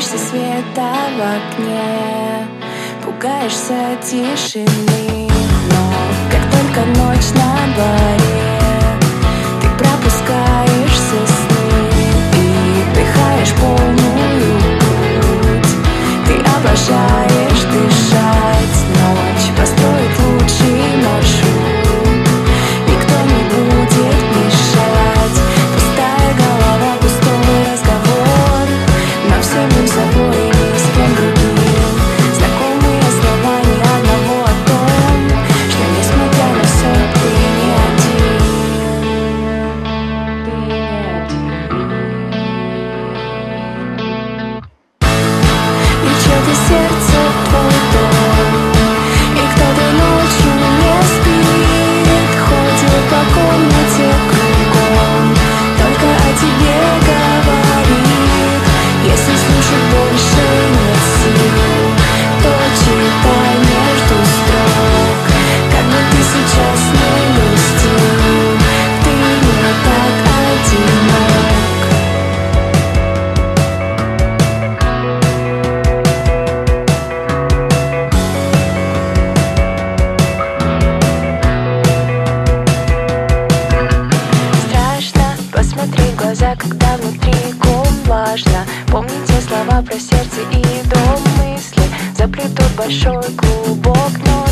Боишься света в окне Пугаешься тишины. это сердце. стариком важно Помните слова про сердце и дом мысли. Заплетут большой клубок, но